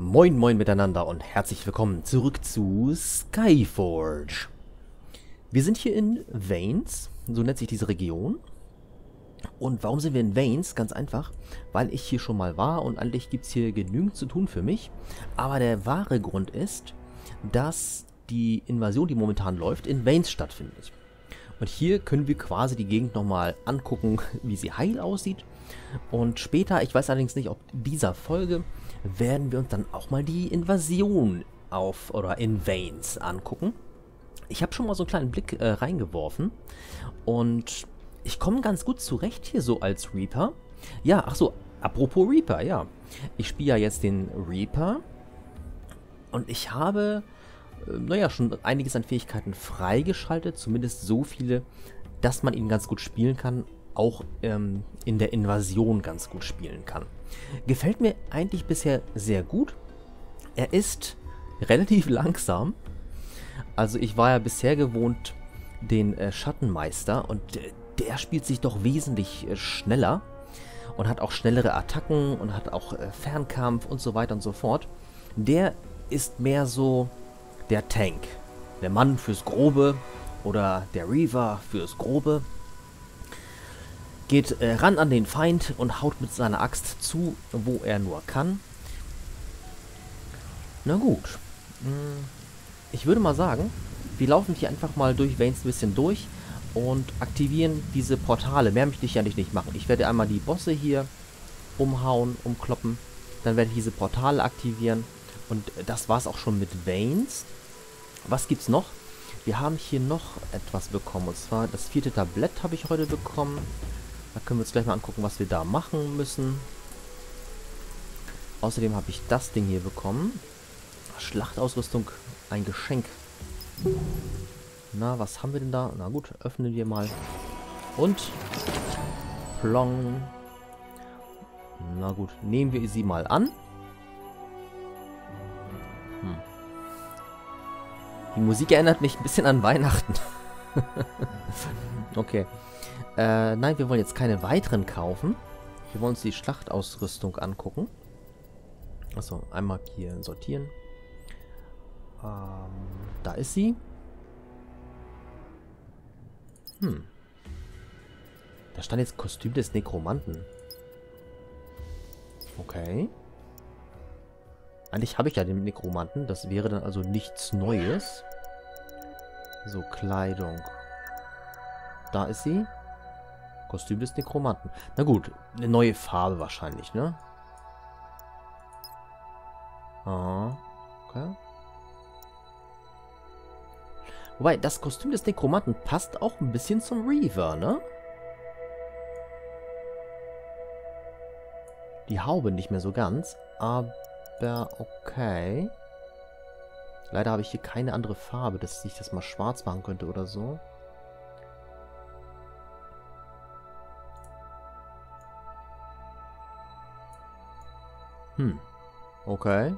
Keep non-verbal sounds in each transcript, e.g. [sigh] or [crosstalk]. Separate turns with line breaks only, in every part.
Moin moin miteinander und herzlich willkommen zurück zu Skyforge. Wir sind hier in Vains, so nennt sich diese Region. Und warum sind wir in Vains? Ganz einfach, weil ich hier schon mal war und eigentlich gibt es hier genügend zu tun für mich. Aber der wahre Grund ist, dass die Invasion, die momentan läuft, in Vains stattfindet. Und hier können wir quasi die Gegend nochmal angucken, [laughs] wie sie heil aussieht. Und später, ich weiß allerdings nicht, ob dieser Folge, werden wir uns dann auch mal die Invasion auf oder in Vains angucken. Ich habe schon mal so einen kleinen Blick äh, reingeworfen und ich komme ganz gut zurecht hier so als Reaper. Ja, ach so, apropos Reaper, ja. Ich spiele ja jetzt den Reaper und ich habe, äh, naja, schon einiges an Fähigkeiten freigeschaltet, zumindest so viele, dass man ihn ganz gut spielen kann, auch ähm, in der Invasion ganz gut spielen kann. Gefällt mir eigentlich bisher sehr gut. Er ist relativ [laughs] langsam. Also ich war ja bisher gewohnt den äh, Schattenmeister und äh, der spielt sich doch wesentlich äh, schneller und hat auch schnellere Attacken und hat auch äh, Fernkampf und so weiter und so fort. Der ist mehr so der Tank. Der Mann fürs Grobe oder der Reaver fürs Grobe geht äh, ran an den Feind und haut mit seiner Axt zu, wo er nur kann. Na gut. Hm, ich würde mal sagen, wir laufen hier einfach mal durch Vains ein bisschen durch und aktivieren diese Portale. Mehr möchte ich ja nicht machen. Ich werde einmal die Bosse hier umhauen, umkloppen. Dann werde ich diese Portale aktivieren. Und das war es auch schon mit Vains. Was gibt's noch? Wir haben hier noch etwas bekommen. Und zwar das vierte Tablett habe ich heute bekommen. Da können wir uns gleich mal angucken, was wir da machen müssen. Außerdem habe ich das Ding hier bekommen. Schlachtausrüstung, ein Geschenk. Na, was haben wir denn da? Na gut, öffnen wir mal. Und plong. Na gut, nehmen wir sie mal an. Hm. Die Musik erinnert mich ein bisschen an Weihnachten. [laughs] okay. Äh, nein, wir wollen jetzt keine weiteren kaufen. Wir wollen uns die Schlachtausrüstung angucken. Achso, einmal hier sortieren. Ähm, da ist sie. Hm. Da stand jetzt Kostüm des Nekromanten. Okay. Eigentlich habe ich ja den Nekromanten. Das wäre dann also nichts Neues. So, Kleidung. Da ist sie. Kostüm des Nekromanten. Na gut, eine neue Farbe wahrscheinlich, ne? Ah, okay. Wobei, das Kostüm des Nekromanten passt auch ein bisschen zum Reaver, ne? Die Haube nicht mehr so ganz, aber okay. Leider habe ich hier keine andere Farbe, dass ich das mal schwarz machen könnte oder so. Hm. Okay.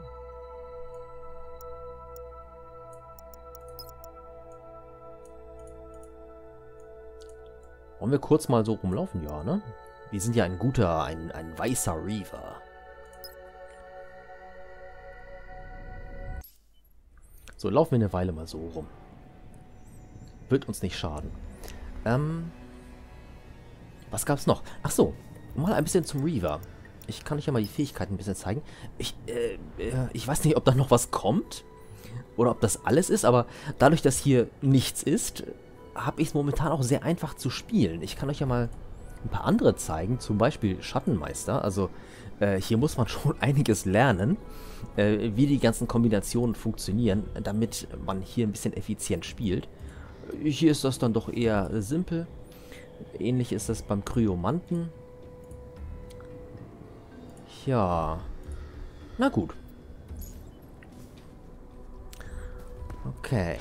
Wollen wir kurz mal so rumlaufen? Ja, ne? Wir sind ja ein guter, ein, ein weißer Reaver. So, laufen wir eine Weile mal so rum. Wird uns nicht schaden. Ähm, was gab's noch? Ach so, mal ein bisschen zum Reaver. Ich kann euch ja mal die Fähigkeiten ein bisschen zeigen. Ich, äh, äh, ich weiß nicht, ob da noch was kommt. Oder ob das alles ist, aber dadurch, dass hier nichts ist, habe ich es momentan auch sehr einfach zu spielen. Ich kann euch ja mal ein paar andere zeigen, zum Beispiel Schattenmeister. Also äh, hier muss man [laughs] schon einiges lernen, äh, wie die ganzen Kombinationen funktionieren, damit man hier ein bisschen effizient spielt. Hier ist das dann doch eher simpel. Ähnlich ist das beim Kryomanten. Ja. Na gut. Okay.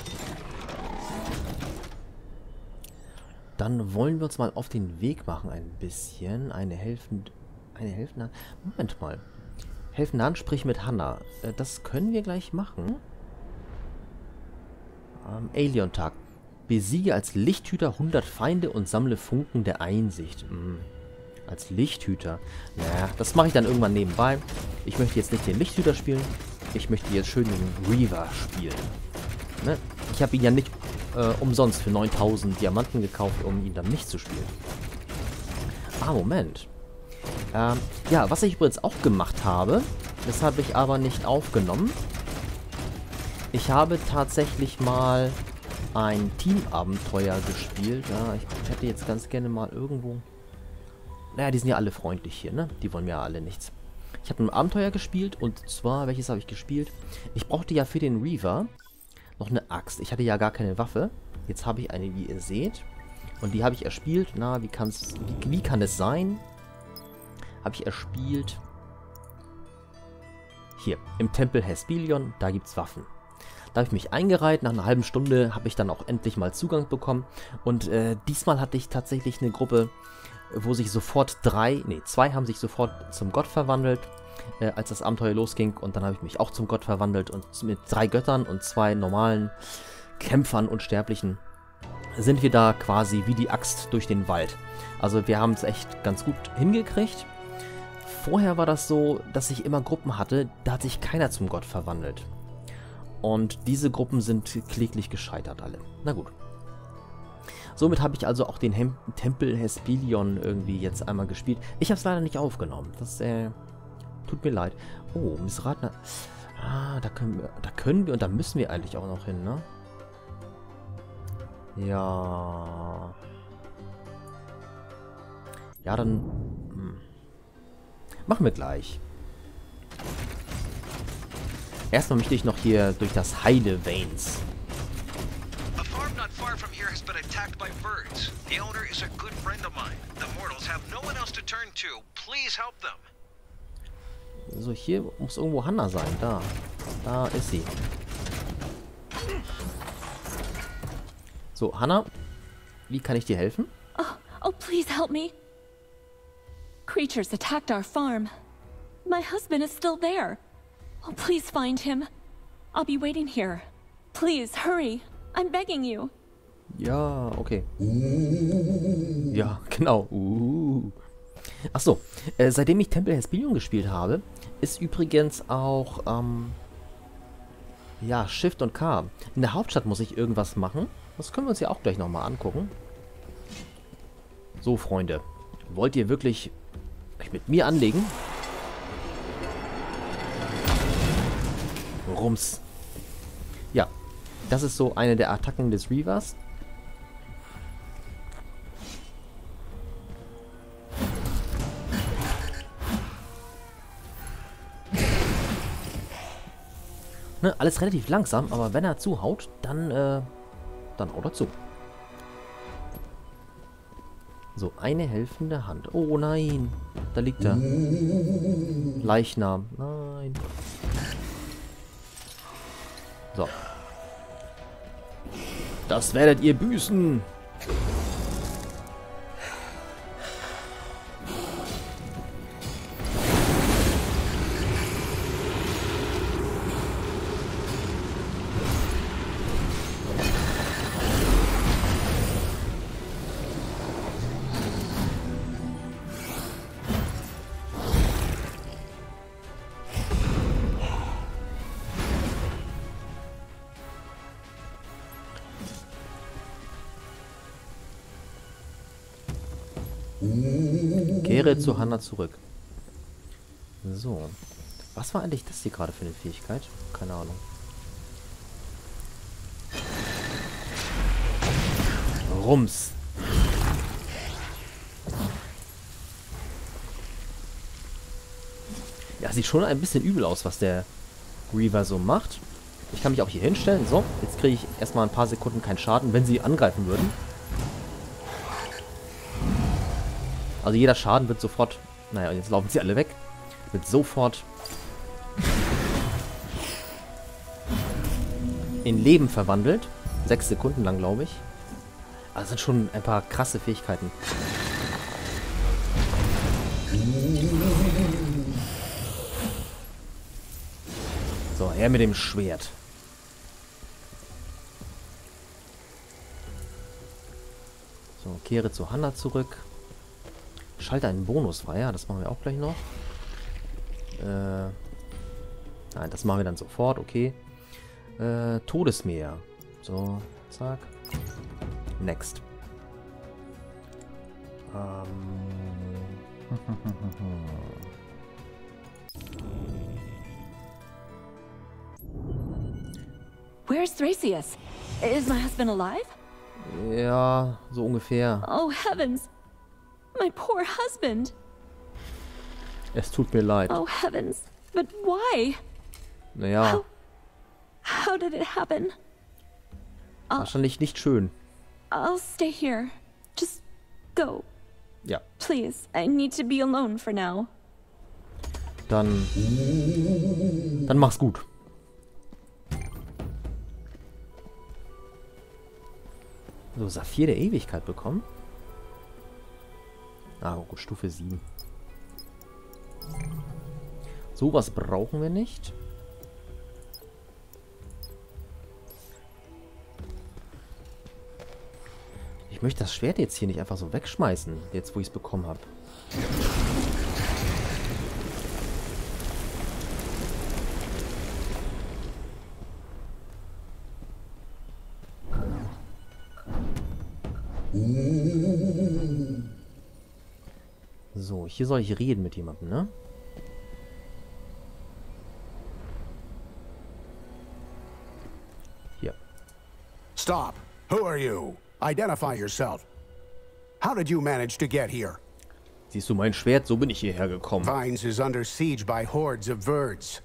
Dann wollen wir uns mal auf den Weg machen ein bisschen. Eine helfende... Eine helfende... Moment mal. Helfende Hand, sprich mit Hannah. Äh, das können wir gleich machen. Ähm, Als Lichthüter. Naja, das mache ich dann irgendwann nebenbei. Ich möchte jetzt nicht den Lichthüter spielen. Ich möchte jetzt schön den Reaver spielen. Ne? Ich habe ihn ja nicht äh, umsonst für 9000 Diamanten gekauft, um ihn dann nicht zu spielen. Ah, Moment. Ähm, ja, was ich übrigens auch gemacht habe, das habe ich aber nicht aufgenommen. Ich habe tatsächlich mal ein Teamabenteuer gespielt. Ja, ich hätte jetzt ganz gerne mal irgendwo... Naja, die sind ja alle freundlich hier, ne? Die wollen mir ja alle nichts. Ich habe ein Abenteuer gespielt und zwar, welches habe ich gespielt? Ich brauchte ja für den Reaver noch eine Axt. Ich hatte ja gar keine Waffe. Jetzt habe ich eine, wie ihr seht. Und die habe ich erspielt. Na, wie, kann's, wie, wie kann es sein? Habe ich erspielt. Hier, im Tempel Hespilion, da gibt es Waffen. Da habe ich mich eingereiht. Nach einer halben Stunde habe ich dann auch endlich mal Zugang bekommen. Und äh, diesmal hatte ich tatsächlich eine Gruppe, wo sich sofort drei, nee, zwei haben sich sofort zum Gott verwandelt, äh, als das Abenteuer losging. Und dann habe ich mich auch zum Gott verwandelt. Und mit drei Göttern und zwei normalen Kämpfern und Sterblichen sind wir da quasi wie die Axt durch den Wald. Also wir haben es echt ganz gut hingekriegt. Vorher war das so, dass ich immer Gruppen hatte, da hat sich keiner zum Gott verwandelt. Und diese Gruppen sind kläglich gescheitert alle. Na gut. Somit habe ich also auch den Hem Tempel Hespilion irgendwie jetzt einmal gespielt. Ich habe es leider nicht aufgenommen. Das äh, tut mir leid. Oh, Miss Ratner. Ah, da können wir, da können wir und da müssen wir eigentlich auch noch hin, ne? Ja. Ja, dann... Hm. Machen wir gleich. Erstmal möchte ich noch hier durch das Heide Veins. A farm not far from here has been attacked by birds. The owner is a good friend of mine. The mortals have no one else to turn to. Please help them. So, hier muss irgendwo Hanna sein. Da. Da ist sie. So, Hanna, wie kann ich dir helfen?
Oh, oh, please help me. Creatures attacked our farm. My husband is still there. Oh, please find him. I'll be waiting here. Please, hurry. I'm begging you.
Ja, okay. Ja, [laughs] genau. Uh. Achso, äh, seitdem ich Tempel Hespilion gespielt habe, ist übrigens auch, ähm, ja, Shift und K. In der Hauptstadt muss ich irgendwas machen. Das können wir uns ja auch gleich nochmal angucken. So, Freunde. Wollt ihr wirklich euch mit mir anlegen? Rums. Ja, das ist so eine der Attacken des Reavers. Ne, alles relativ langsam, aber wenn er zuhaut, dann, äh, dann haut er zu. So, eine helfende Hand. Oh nein, da liegt er. Leichnam. Nein. So. Das werdet ihr büßen. Kehre zu Hanna zurück. So. Was war eigentlich das hier gerade für eine Fähigkeit? Keine Ahnung. Rums. Ja, sieht schon ein bisschen übel aus, was der Reaver so macht. Ich kann mich auch hier hinstellen. So, jetzt kriege ich erstmal ein paar Sekunden keinen Schaden, wenn sie angreifen würden. Also jeder Schaden wird sofort... Naja, jetzt laufen sie alle weg. Wird sofort... in Leben verwandelt. Sechs Sekunden lang, glaube ich. Also das sind schon ein paar krasse Fähigkeiten. So, her mit dem Schwert. So, kehre zu Hanna zurück. Schalte einen Bonus frei. Ja, das machen wir auch gleich noch. Äh, nein, das machen wir dann sofort. Okay. Äh, Todesmeer. So, zack. Next. Ähm.
Where's Thracius? Is my husband alive?
Ja, so ungefähr.
Oh heavens! My poor husband!
Es tut mir leid.
Oh heavens! But why?
Naja,
How did it happen?
wahrscheinlich nicht schön.
I'll stay here. Just go.
Ja,
Please. I need to be alone for now.
dann... Dann mach's gut. So, Saphir der Ewigkeit bekommen. Ah, gut, Stufe 7. Sowas brauchen wir nicht. Ich möchte das Schwert jetzt hier nicht einfach so wegschmeißen, jetzt wo ich es bekommen habe. Hier soll ich reden mit jemandem, ne? Hier.
Stop. Who are you? Identify yourself. How did you manage to get here?
Siehst du mein Schwert? So bin ich hierher gekommen.
Vines is under siege by hordes of Verds.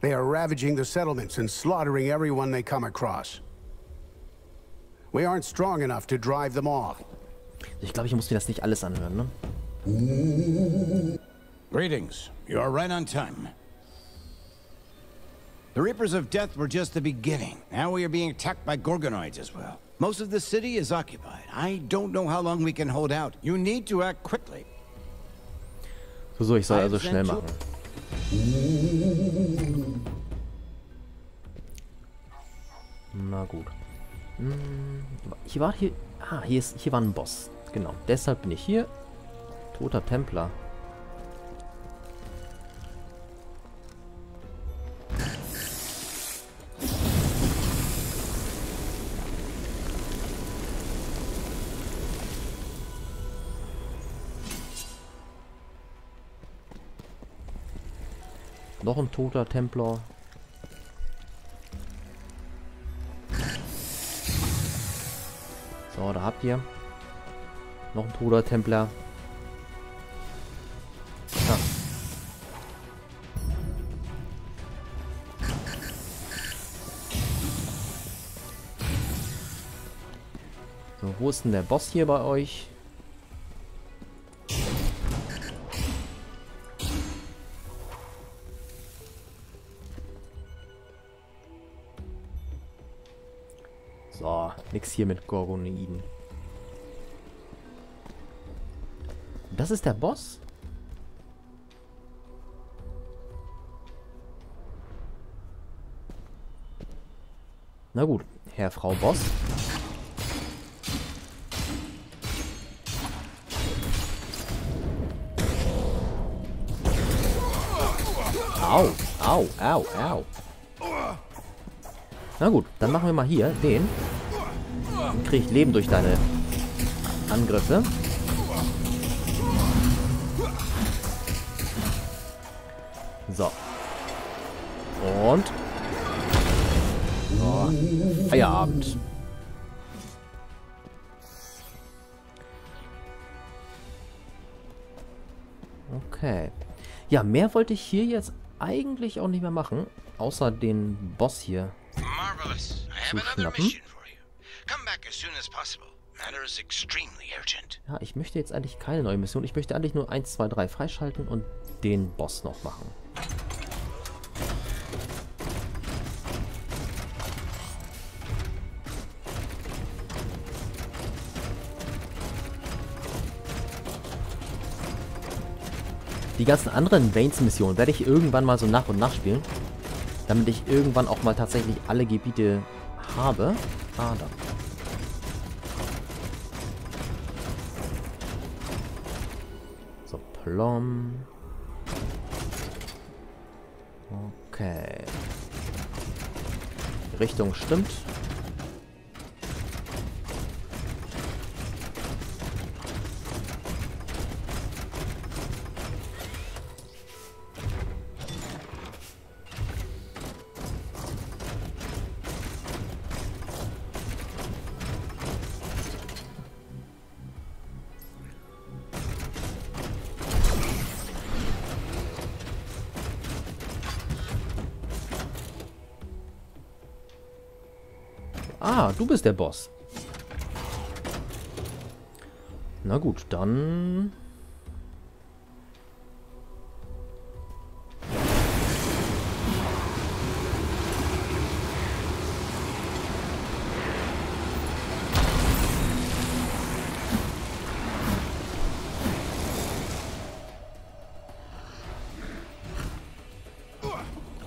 They are ravaging the settlements and slaughtering everyone they come across. We aren't strong enough to drive them off.
Ich glaube, ich muss mir das nicht alles anhören, ne?
Greetings. You are right on time. The Reapers of Death were just the beginning. Now we are being attacked by Gorgonoids as well. Most of the city is occupied. I don't know how long we can hold out. You need to act quickly.
So, so, ich soll also schnell machen. Na gut. Hm, Hier war hier... Ah, hier, ist, hier war ein Boss. Genau. Deshalb bin ich hier. Toter Templer. Noch ein toter Templer. Habt ihr. Noch ein toter Templer. Ah. So, wo ist denn der Boss hier bei euch? Hier mit Gorgonoiden. Das ist der Boss? Na gut, Herr, Frau Boss. Au, au, au, au. Na gut, dann machen wir mal hier den. Dann krieg ich Leben durch deine Angriffe. So. Und. So. Feierabend. Okay. Ja, mehr wollte ich hier jetzt eigentlich auch nicht mehr machen. Außer den Boss hier Zu schnappen. Ja, ich möchte jetzt eigentlich keine neue Mission. Ich möchte eigentlich nur 1, 2, 3 freischalten und den Boss noch machen. Die ganzen anderen Vanes-Missionen werde ich irgendwann mal so nach und nach spielen. Damit ich irgendwann auch mal tatsächlich alle Gebiete habe. Ah, da. Plom. Okay. Richtung stimmt. Bist der Boss. Na gut, dann...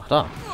Ach da.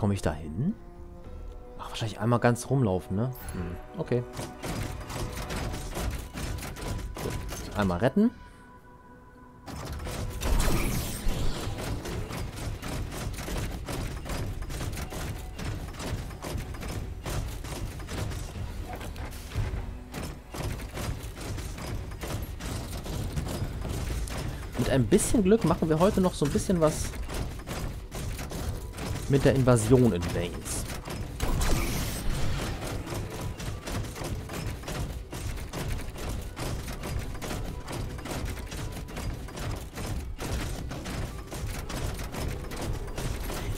Komme ich da hin? Ach, wahrscheinlich einmal ganz rumlaufen, ne? Hm. Okay. Gut. Einmal retten. Mit ein bisschen Glück machen wir heute noch so ein bisschen was mit der Invasion in Veins.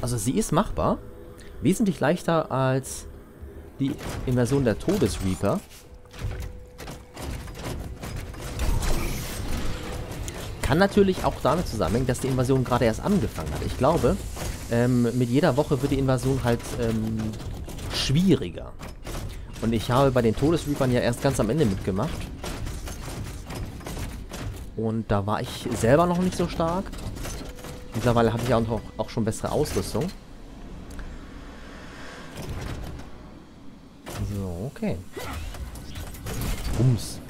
Also sie ist machbar. Wesentlich leichter als die Invasion der Todesreaper. Kann natürlich auch damit zusammenhängen, dass die Invasion gerade erst angefangen hat. Ich glaube, ähm, mit jeder Woche wird die Invasion halt ähm, schwieriger. Und ich habe bei den Todesreapern ja erst ganz am Ende mitgemacht. Und da war ich selber noch nicht so stark. Mittlerweile habe ich auch, noch, auch schon bessere Ausrüstung. So, okay. Bums.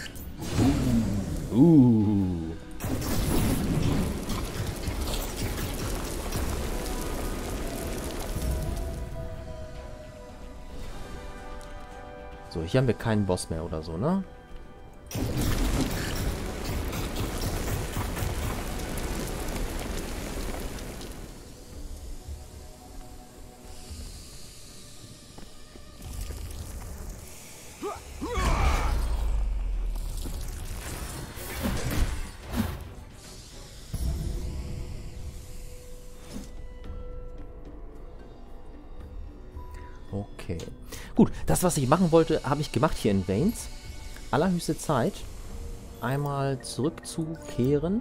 Uh. So, hier haben wir keinen Boss mehr oder so, ne? Was ich machen wollte, habe ich gemacht hier in Vains. Allerhöchste Zeit, einmal zurückzukehren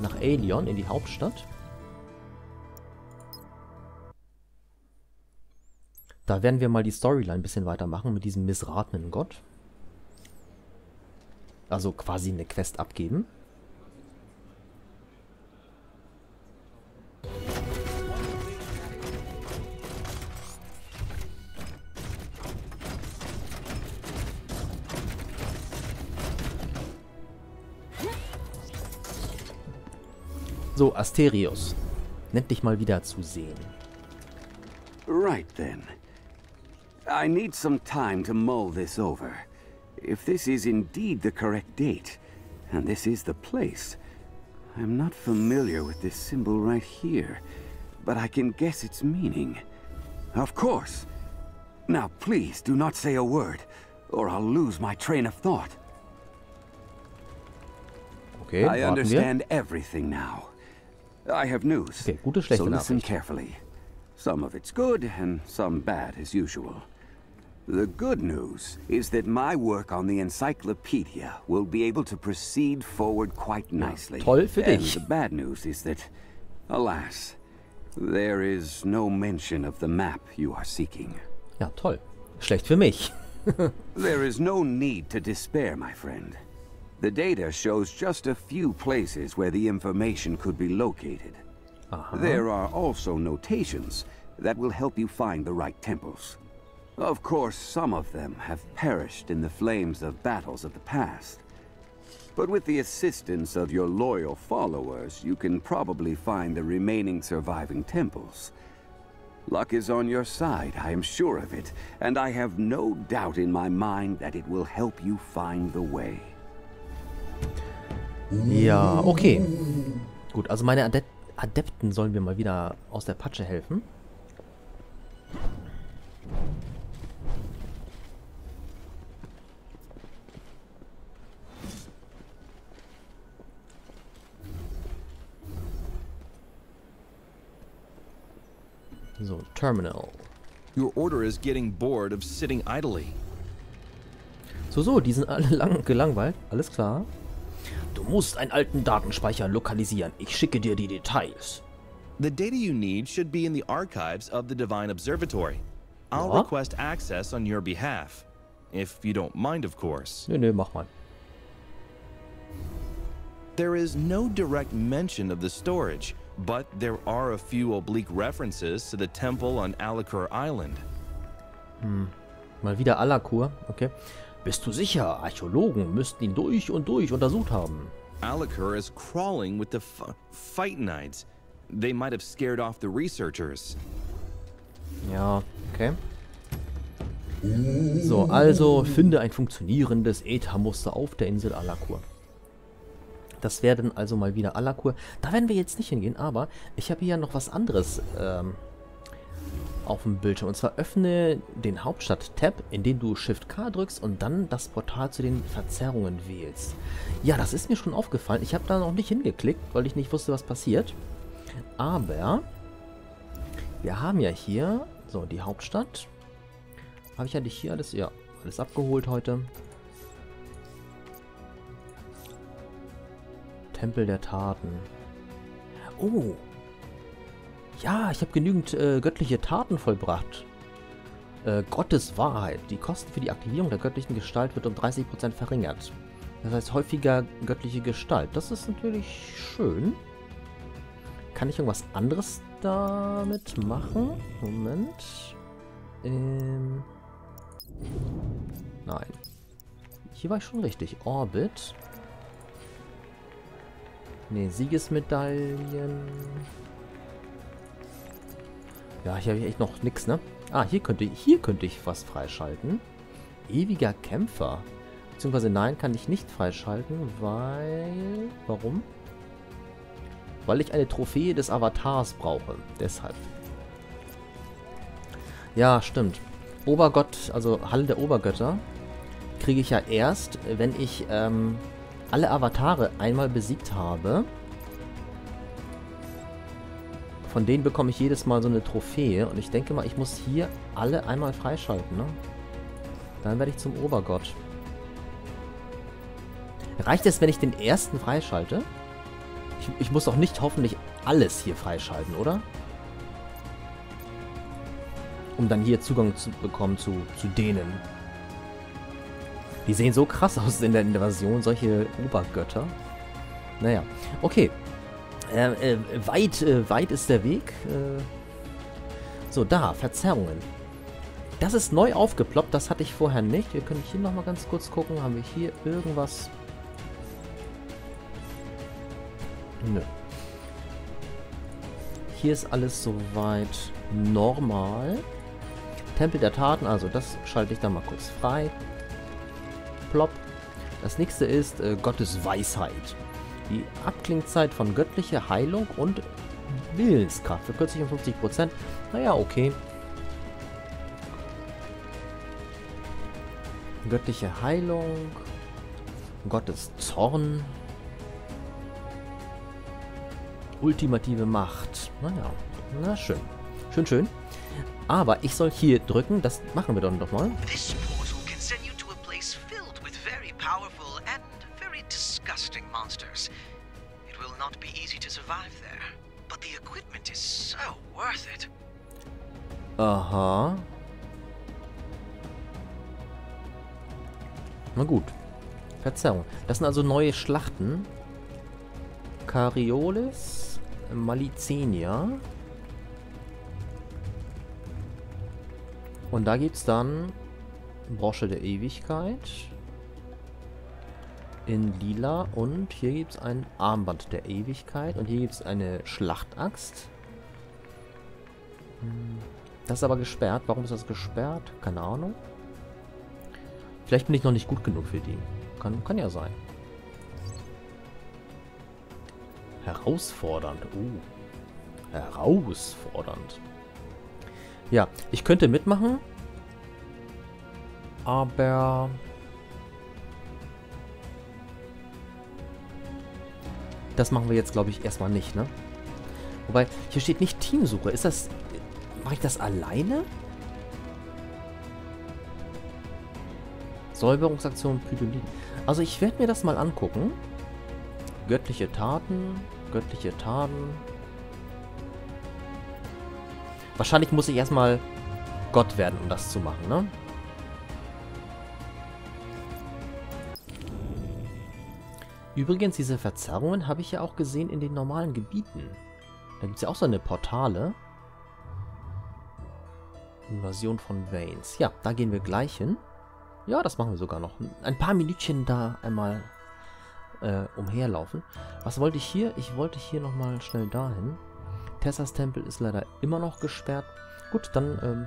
nach Aelion, in die Hauptstadt. Da werden wir mal die Storyline ein bisschen weitermachen mit diesem missratenen Gott. Also quasi eine Quest abgeben. So, Asterios. Nennt dich mal wieder zu sehen.
Right then. I need some time to mull this over. If this is indeed the correct date, and this is the place, I'm not familiar with this symbol right here. but I can guess its meaning. Of course. Now, please do not say a word, or I'll lose my train of thought.
Okay,
I understand everything now. I have news.
Okay, gute, schlechte
so listen
Nachricht.
carefully. Some of it's good and some bad as usual. The good news is that my work on the encyclopedia will be able to proceed forward quite nicely.
toll für
and the bad news is that, alas, there is no mention of the map you are seeking.
Ja, toll. Schlecht für mich. [laughs]
There is no need to despair, my friend. The data shows just a few places where the information could be located. Uh-huh. There are also notations that will help you find the right temples. Of course, some of them have perished in the flames of battles of the past. But with the assistance of your loyal followers, you can probably find the remaining surviving temples. Luck is on your side, I am sure of it, and I have no doubt in my mind that it will help you find the way.
Ja, okay. Gut, also meine Adep Adepten sollen mir mal wieder aus der Patsche helfen. So, Terminal.
Your order is getting bored of sitting idly.
So, so, die sind alle lang gelangweilt. Alles klar. Du musst einen alten Datenspeicher lokalisieren. Ich schicke dir die Details.
The data you need should be in the archives of the Divine Observatory. I'll
Ja.
request access on your behalf. If you don't mind, of course.
Nö, nö, mach mal.
There is no direct mention of the storage, but there are a few oblique references to the temple on Alikur Island.
Mal wieder Alakur. Okay. Bist du sicher? Archäologen müssten ihn durch und durch untersucht haben.
Alikur is crawling with the f- Phytonides. They might have scared off the researchers.
Ja, okay. So, also finde ein funktionierendes Ether-Muster auf der Insel Alakur. Das wäre dann also mal wieder Alakur. Da werden wir jetzt nicht hingehen, aber ich habe hier noch was anderes ähm, auf dem Bildschirm. Und zwar öffne den Hauptstadt-Tab, indem du Shift-K drückst und dann das Portal zu den Verzerrungen wählst. Ja, das ist mir schon aufgefallen. Ich habe da noch nicht hingeklickt, weil ich nicht wusste, was passiert. Aber wir haben ja hier, so, die Hauptstadt. Habe ich eigentlich hier alles, ja, alles abgeholt heute. Tempel der Taten. Oh. Ja, ich habe genügend äh, göttliche Taten vollbracht. Äh, Gottes Wahrheit. Die Kosten für die Aktivierung der göttlichen Gestalt wird um 30% verringert. Das heißt häufiger göttliche Gestalt. Das ist natürlich schön. Kann ich irgendwas anderes damit machen? Moment. Ähm. Nein. Hier war ich schon richtig. Orbit. Ne, Siegesmedaillen. Ja, hier habe ich echt noch nichts, ne? Ah, hier könnte, hier könnte ich was freischalten. Ewiger Kämpfer. Beziehungsweise nein, kann ich nicht freischalten, weil... Warum? Weil ich eine Trophäe des Avatars brauche. Deshalb. Ja, stimmt. Obergott, also Halle der Obergötter, kriege ich ja erst, wenn ich ähm, alle Avatare einmal besiegt habe. Von denen bekomme ich jedes Mal so eine Trophäe. Und ich denke mal, ich muss hier alle einmal freischalten, ne? Dann werde ich zum Obergott. Reicht es, wenn ich den ersten freischalte? Ich, ich muss doch nicht hoffentlich alles hier freischalten, oder? Um dann hier Zugang zu bekommen zu, zu denen. Die sehen so krass aus in der Invasion, solche Obergötter. Naja, okay. Äh, äh, weit, äh, weit ist der Weg. Äh, so, da, Verzerrungen. Das ist neu aufgeploppt, das hatte ich vorher nicht. Wir können hier nochmal ganz kurz gucken. Haben wir hier irgendwas? Nö. Hier ist alles soweit normal. Tempel der Taten, also das schalte ich dann mal kurz frei. Plopp. Das nächste ist äh, Gottes Weisheit. Die Abklingzeit von göttlicher Heilung und Willenskraft. Verkürzt sich um 50%. Naja, okay. Göttliche Heilung. Gottes Zorn. Ultimative Macht. Naja, na schön. Schön, schön. Aber ich soll hier drücken. Das machen wir dann doch mal.
This worth it.
Aha. Na gut. Verzerrung. Das sind also neue Schlachten. Cariolis, Malicenia. Und da gibt es dann Brosche der Ewigkeit. In lila. Und hier gibt es ein Armband der Ewigkeit. Und hier gibt es eine Schlachtaxt. Hm, Das ist aber gesperrt. Warum ist das gesperrt? Keine Ahnung. Vielleicht bin ich noch nicht gut genug für die. Kann, kann ja sein. Herausfordernd. Oh. Herausfordernd. Ja, ich könnte mitmachen. Aber... Das machen wir jetzt, glaube ich, erstmal nicht, ne? Wobei, hier steht nicht Teamsuche. Ist das... Mache ich das alleine? Säuberungsaktion Pydolin. Also ich werde mir das mal angucken. Göttliche Taten, göttliche Taten. Wahrscheinlich muss ich erstmal Gott werden, um das zu machen, ne? Übrigens, diese Verzerrungen habe ich ja auch gesehen in den normalen Gebieten. Da gibt es ja auch so eine Portale. Invasion von Veins. Ja, da gehen wir gleich hin. Ja, das machen wir sogar noch. Ein paar Minütchen da einmal äh, umherlaufen. Was wollte ich hier? Ich wollte hier nochmal schnell dahin. Tessas Tempel ist leider immer noch gesperrt. Gut, dann ähm,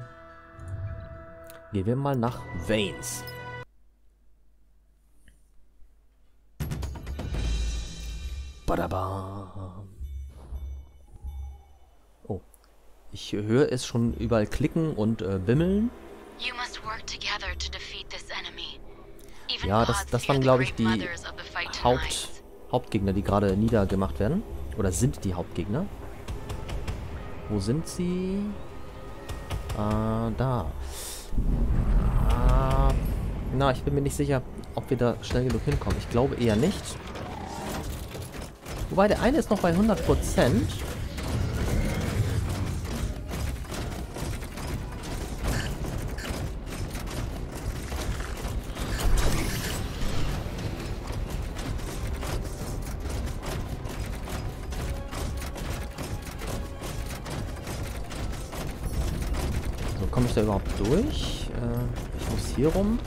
gehen wir mal nach Veins. Badabam. Ich höre es schon überall klicken und äh, bimmeln. Ja, das, das waren, glaube ich, die Haupt. Hauptgegner, die gerade niedergemacht werden. Oder sind die Hauptgegner. Wo sind sie? Ah, da. Ah, na, ich bin mir nicht sicher, ob wir da schnell genug hinkommen. Ich glaube eher nicht. Wobei, der eine ist noch bei 100%. So, da überhaupt durch? Äh, ich muss hier rum.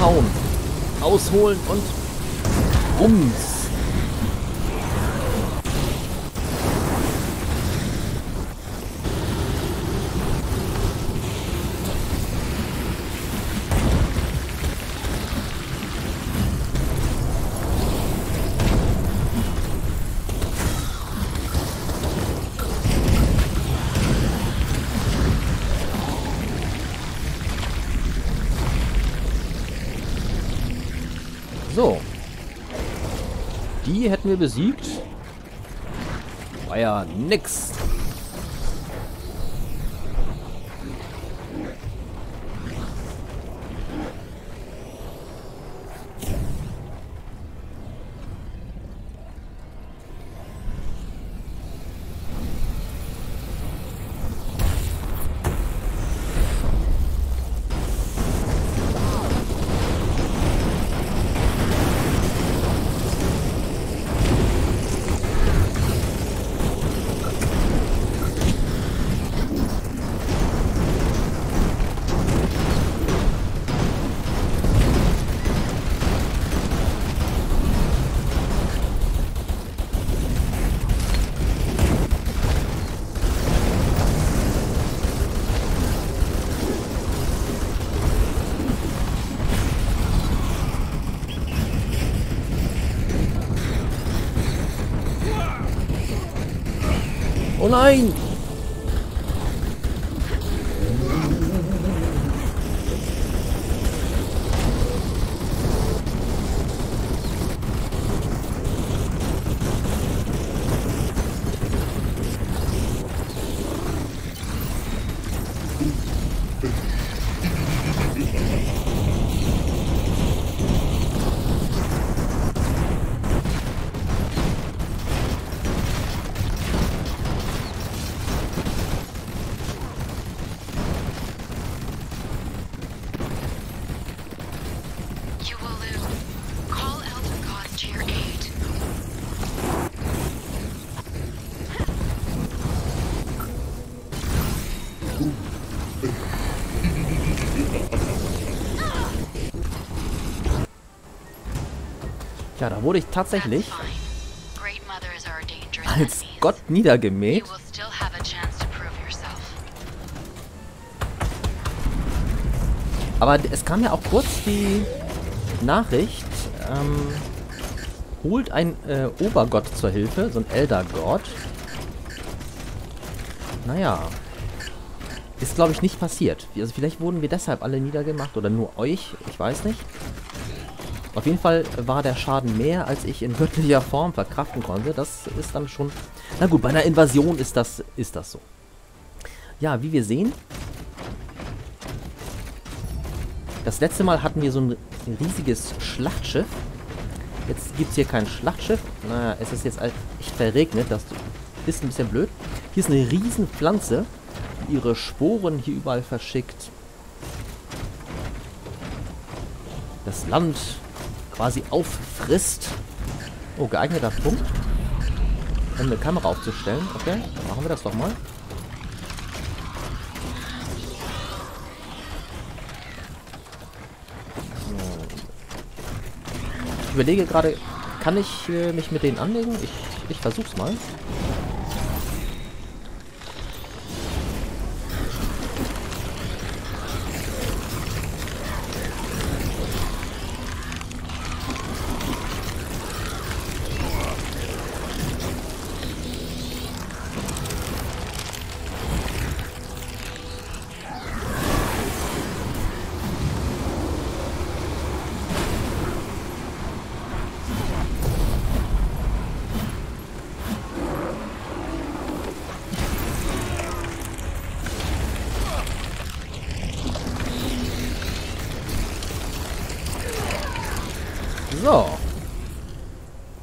Draufhauen, ausholen und rums. Hätten wir besiegt. War ja nix. Nein! Ja, da wurde ich tatsächlich [laughs] als. Gott niedergemäht. Aber es kam ja auch kurz die Nachricht, ähm, holt ein äh, Obergott zur Hilfe, so ein Elder God. Naja. Ist, glaube ich, nicht passiert. Also vielleicht wurden wir deshalb alle niedergemacht oder nur euch, ich weiß nicht. Auf jeden Fall war der Schaden mehr, als ich in göttlicher Form verkraften konnte. Das ist dann schon... Na gut, bei einer Invasion ist das, ist das so. Ja, wie wir sehen, Das letzte Mal hatten wir so ein riesiges Schlachtschiff. Jetzt gibt es hier kein Schlachtschiff. Naja, es ist jetzt echt verregnet. Das ist ein bisschen blöd. Hier ist eine riesen Pflanze, die ihre Sporen hier überall verschickt. Das Land quasi auffrisst. Oh, geeigneter Punkt. Um eine Kamera aufzustellen. Okay, dann machen wir das doch mal. Ich überlege gerade, kann ich äh, mich mit denen anlegen? Ich, ich versuch's mal.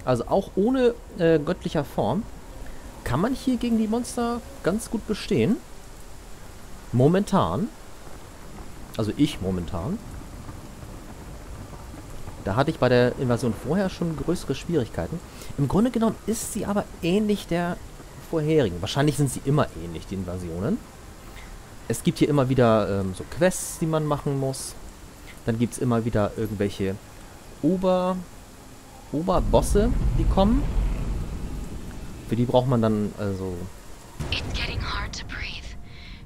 Also auch ohne äh, göttlicher Form kann man hier gegen die Monster ganz gut bestehen. Momentan. Also ich momentan. Da hatte ich bei der Invasion vorher schon größere Schwierigkeiten. Im Grunde genommen ist sie aber ähnlich der vorherigen. Wahrscheinlich sind sie immer ähnlich, die Invasionen. Es gibt hier immer wieder ähm, so Quests, die man machen muss. Dann gibt es immer wieder irgendwelche Ober... Oberbosse, die kommen. Für die braucht man dann also...
It's getting hard to breathe.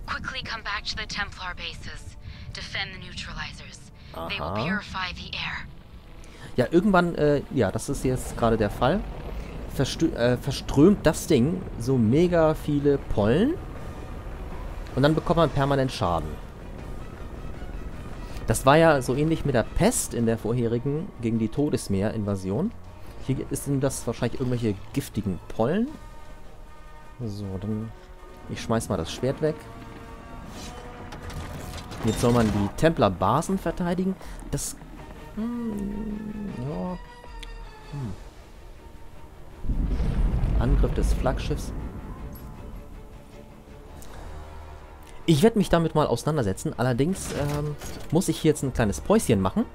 Quickly come back to the Templar bases. Defend the neutralizers. They will
Aha.
purify the air.
Ja, irgendwann, äh, ja, das ist jetzt gerade der Fall. Verstö äh, verströmt das Ding so mega viele Pollen. Und dann bekommt man permanent Schaden. Das war ja so ähnlich mit der Pest in der vorherigen gegen die Todesmeer-Invasion. Hier sind das wahrscheinlich irgendwelche giftigen Pollen. So, dann... Ich schmeiß mal das Schwert weg. Jetzt soll man die Templer-Basen verteidigen. Das... Hm, ja... Hm. Angriff des Flaggschiffs. Ich werde mich damit mal auseinandersetzen. Allerdings ähm, muss ich hier jetzt ein kleines Päuschen machen.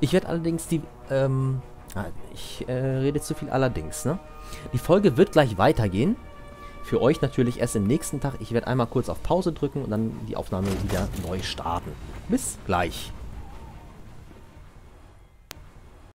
Ich werde allerdings die... Ähm, ah, ich äh, rede zu viel allerdings, ne? Die Folge wird gleich weitergehen. Für euch natürlich erst im nächsten Tag. Ich werde einmal kurz auf Pause drücken und dann die Aufnahme wieder neu starten. Bis gleich.